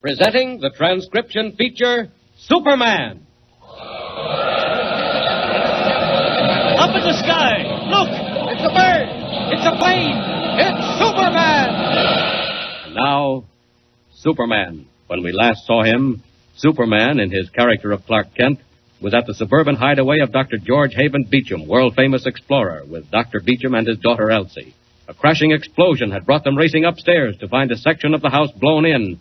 Presenting the transcription feature Superman. Up in the sky! Look! It's a bird! It's a plane! It's Superman! And now, Superman. When we last saw him, Superman, in his character of Clark Kent, was at the suburban hideaway of Dr. George Haven Beecham, world famous explorer, with Dr. Beecham and his daughter Elsie. A crashing explosion had brought them racing upstairs to find a section of the house blown in,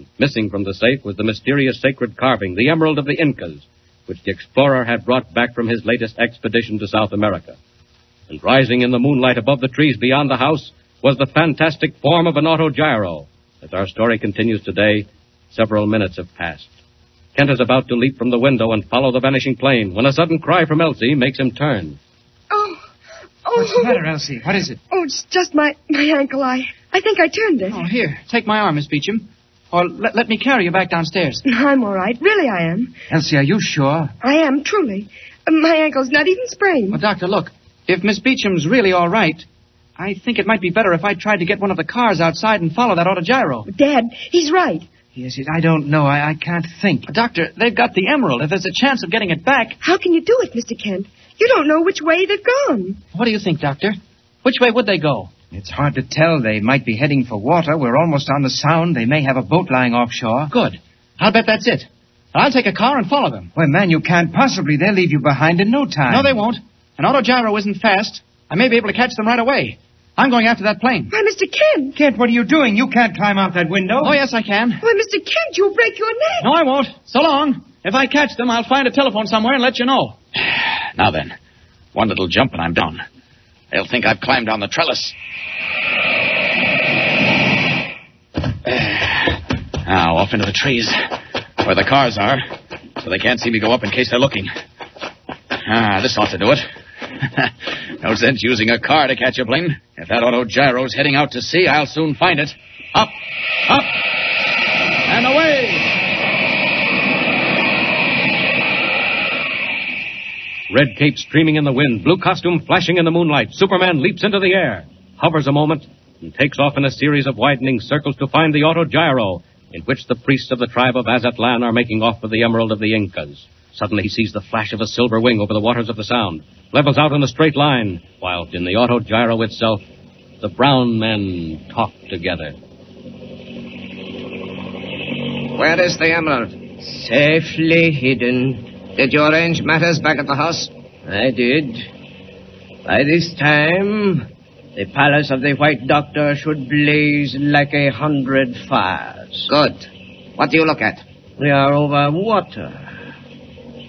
and missing from the safe was the mysterious sacred carving, the Emerald of the Incas, which the explorer had brought back from his latest expedition to South America. And rising in the moonlight above the trees beyond the house was the fantastic form of an autogyro. As our story continues today, several minutes have passed. Kent is about to leap from the window and follow the vanishing plane when a sudden cry from Elsie makes him turn. Oh, oh. What's the matter, Elsie? What is it? Oh, it's just my, my ankle. I, I think I turned it. Oh, here, take my arm, Miss Beecham. Or let, let me carry you back downstairs. I'm all right. Really, I am. Elsie, are you sure? I am, truly. Uh, My ankle's not even sprained. Well, Doctor, look. If Miss Beecham's really all right, I think it might be better if I tried to get one of the cars outside and follow that autogyro. Dad, he's right. Yes, yes, I don't know. I, I can't think. Doctor, they've got the emerald. If there's a chance of getting it back, How can you do it, Mr. Kent? You don't know which way they've gone. what do you think, Doctor? Which way would they go? It's hard to tell. They might be heading for water. We're almost on the sound. They may have a boat lying offshore. Good. I'll bet that's it. I'll take a car and follow them. Well, man, you can't possibly. They'll leave you behind in no time. No, they won't. An autogyro isn't fast. I may be able to catch them right away. I'm going after that plane. Why, Mr. Kent. Kent, what are you doing? You can't climb out that window. Oh, yes, I can. Why, Mr. Kent, you'll break your neck. No, I won't. So long. If I catch them, I'll find a telephone somewhere and let you know. Now then, one little jump and I'm down. They'll think I've climbed on the trellis. Now, off into the trees, where the cars are, so they can't see me go up in case they're looking. Ah, this ought to do it. no sense using a car to catch a plane. If that auto gyro's heading out to sea, I'll soon find it. Up, up, and away! Red cape streaming in the wind, blue costume flashing in the moonlight, Superman leaps into the air, hovers a moment, and takes off in a series of widening circles to find the autogyro, in which the priests of the tribe of Azatlan are making off for the Emerald of the Incas. Suddenly he sees the flash of a silver wing over the waters of the Sound, levels out in a straight line, while in the autogyro itself, the brown men talk together. Where is the emerald? Safely hidden. Did you arrange matters back at the house? I did. By this time, the palace of the White Doctor should blaze like a hundred fires. Good. What do you look at? We are over water.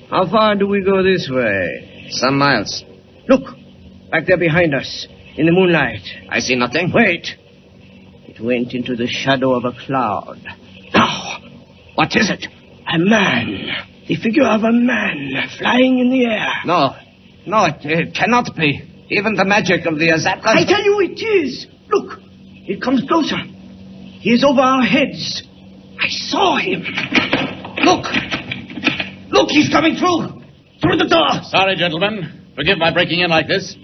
How far do we go this way? Some miles. Look, back there behind us, in the moonlight. I see nothing. Wait. It went into the shadow of a cloud. Now, what is it? A man. The figure of a man flying in the air. No, no, it, it cannot be. Even the magic of the Azatlan. I tell you it is. Look, it comes closer. He is over our heads. I saw him. Look, look, he's coming through. Through the door. Sorry, gentlemen. Forgive my breaking in like this.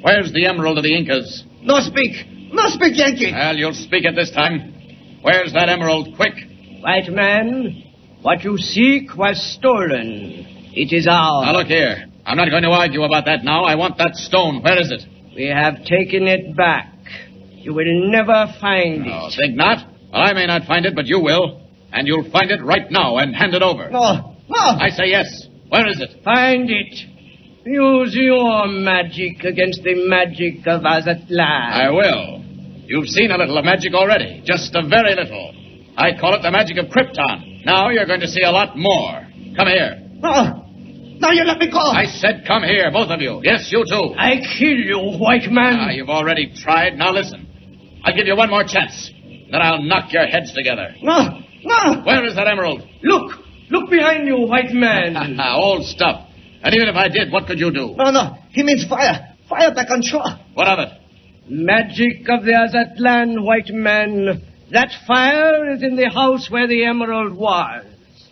Where's the Emerald of the Incas? No speak. No speak, Yankee. Well, you'll speak at this time. Where's that emerald? Quick. White man, what you seek was stolen. It is ours. Now, look here. I'm not going to argue about that now. I want that stone. Where is it? We have taken it back. You will never find Oh, it. think not. Well, I may not find it, but you will. And you'll find it right now and hand it over. No, no. I say yes. Where is it? Find it. Use your magic against the magic of Azatlan. I will. You've seen a little of magic already. Just a very little. I call it the magic of Krypton. Now you're going to see a lot more. Come here. No. Now you let me go. I said come here, both of you. Yes, you too. I kill you, white man. Ah, you've already tried. Now listen. I'll give you one more chance. Then I'll knock your heads together. No, no. Where is that emerald? Look, look behind you, white man. Old stuff. And even if I did, what could you do? no, no. He means fire. Fire back on shore. What of it? Magic of the Azatlan, white man. That fire is in the house where the emerald was.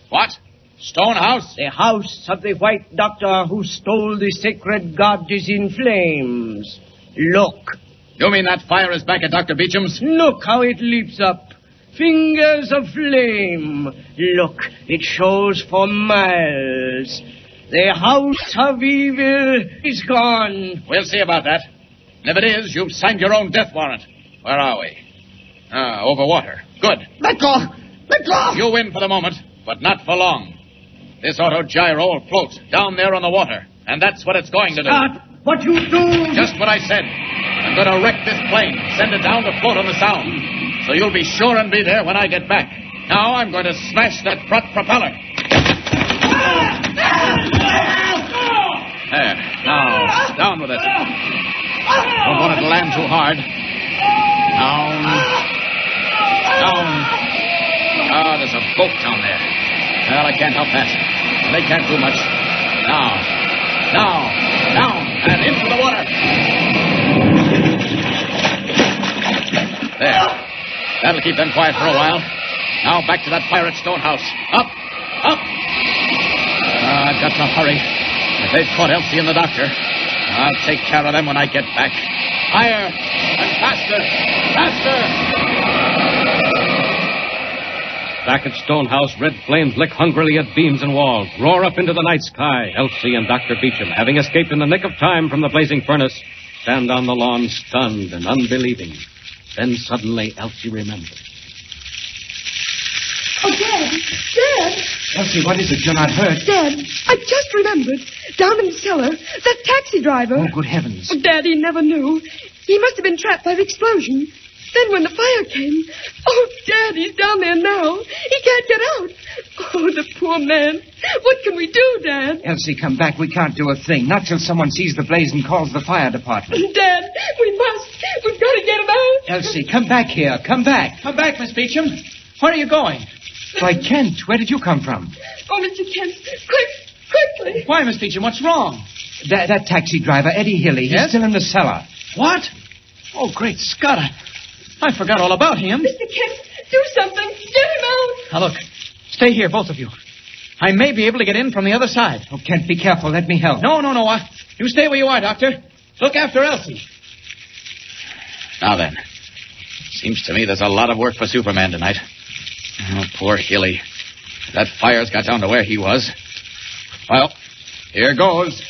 What? Stone house? The house of the white doctor who stole the sacred god is in flames. Look, You mean that fire is back at Dr. Beecham's? look how it leaps up. Fingers of flame. Look, it shows for miles. The house of evil is gone. We'll see about that. And if it is, you've signed your own death warrant. Where are we? Ah, over water. Good. Let go! Let go! You win for the moment, but not for long. This auto gyro will float down there on the water, and that's what it's going to do. Stop! What you do? Just what I said. I'm going to wreck this plane, send it down to float on the sound. So you'll be sure and be there when I get back. Now I'm going to smash that front propeller. There. Now, down with it. Don't want it to land too hard. Down. Down. Ah, there's a boat down there. Well, I can't help that. They can't do much. Now. Now. Down. And into the water. There. That'll keep them quiet for a while. Now back to that pirate stone house. Up. Up. Ah, I've got to hurry. If they've caught Elsie and the doctor, I'll take care of them when I get back. Higher and faster. Faster. Back at Stonehouse, red flames lick hungrily at beams and walls, roar up into the night sky. Elsie and Dr. Beecham, having escaped in the nick of time from the blazing furnace, stand on the lawn stunned and unbelieving. Then suddenly Elsie remembers. Oh, Dad! Dad! Elsie, what is it? You're not hurt. Dad, I just remembered. Down in the cellar, that taxi driver. Oh, good heavens. Oh, Daddy never knew. He must have been trapped by the explosion. Then when the fire came, oh, Dad, he's down there now. He can't get out. Oh, the poor man. What can we do, Dad? Elsie, come back. We can't do a thing. Not till someone sees the blaze and calls the fire department. Dad, we must. We've got to get him out. Elsie, come back here. Come back. Come back, Miss Beecham. Where are you going? Why, Kent, where did you come from? Oh, Mr. Kent, quick, quickly. Why, Miss Beecham? What's wrong? That, that taxi driver, Eddie Hilly, he's Yes? still in the cellar. What? Oh, great Scott. I, I forgot all about him. Mr. Kent, do something. Get him out. Now, look. Stay here, both of you. I may be able to get in from the other side. Oh, Kent, be careful. Let me help. No, no, no. Uh, you stay where you are, Doctor. Look after Elsie. Now then. Seems to me there's a lot of work for Superman tonight. Oh, poor Hilly. That fire's got down to where he was. Well, here goes.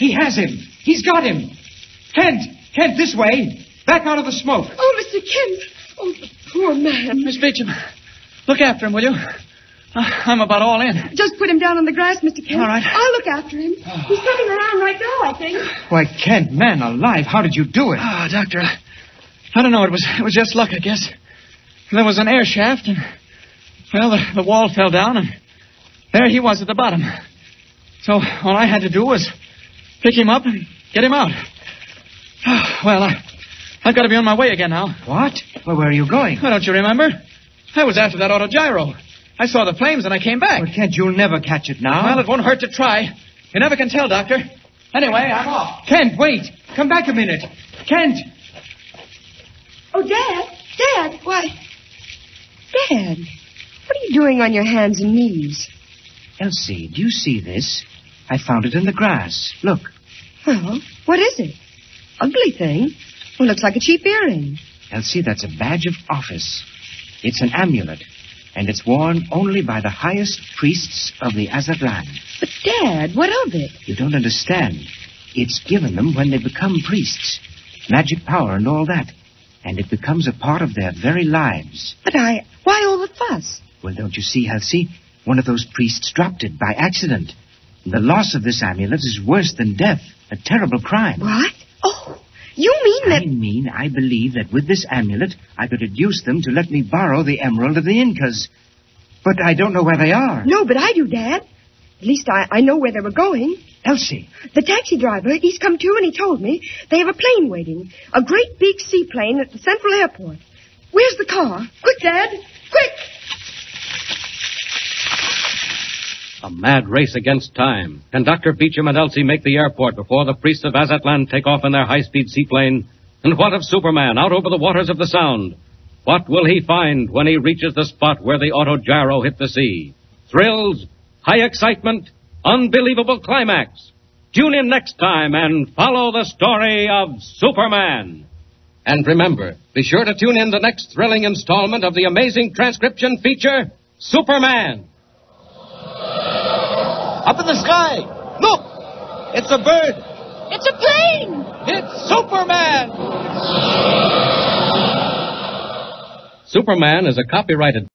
He has him. He's got him. Kent, Kent, this way. Back out of the smoke. Oh, Mr. Kent. Oh, the poor man. Miss Beecham, look after him, will you? Uh, I'm about all in. Just put him down on the grass, Mr. Kent. All right. I'll look after him. He's coming around right now, I think. Why, Kent, man alive, how did you do it? Ah, Doctor, I, I don't know. It was it was just luck, I guess. There was an air shaft, and well, the, the wall fell down, and there he was at the bottom. So all I had to do was pick him up and get him out. Ah, well, I, I've got to be on my way again now. What? Well, where are you going? Well, don't you remember? I was after that auto gyro. I saw the flames and I came back. Well, Kent, you'll never catch it now. Well, it won't hurt to try. You never can tell, Doctor. Anyway, I'm off. Kent, wait. Come back a minute. Kent! Oh, Dad. Dad, why? Dad, what are you doing on your hands and knees? Elsie, do you see this? I found it in the grass. Look. Well, what is it? Ugly thing. Well, looks like a cheap earring. Elsie, that's a badge of office. It's an amulet, and it's worn only by the highest priests of the Azatlan. But, Dad, what of it? You don't understand. It's given them when they become priests. Magic power and all that. And it becomes a part of their very lives. But I. Why all the fuss? Well, don't you see, Elsie? One of those priests dropped it by accident. The loss of this amulet is worse than death. A terrible crime. What? Oh, you mean that. I mean, I believe that with this amulet, I could induce them to let me borrow the emerald of the Incas. But I don't know where they are. No, but I do, Dad. At least I, I know where they were going. Elsie, The taxi driver, he's come to and he told me they have a plane waiting. A great big seaplane at the Central Airport. Where's the car? Quick, Dad. Quick! A mad race against time. Can Doctor Beecham and Elsie make the airport before the priests of Azatlan take off in their high speed seaplane. And what of Superman out over the waters of the Sound? What will he find when he reaches the spot where the auto gyro hit the sea? Thrills, high excitement, unbelievable climax. Tune in next time and follow the story of Superman. And remember, be sure to tune in the next thrilling installment of the amazing transcription feature, Superman. Up in the sky. Look! It's a bird. It's a plane. It's Superman. Superman is a copyrighted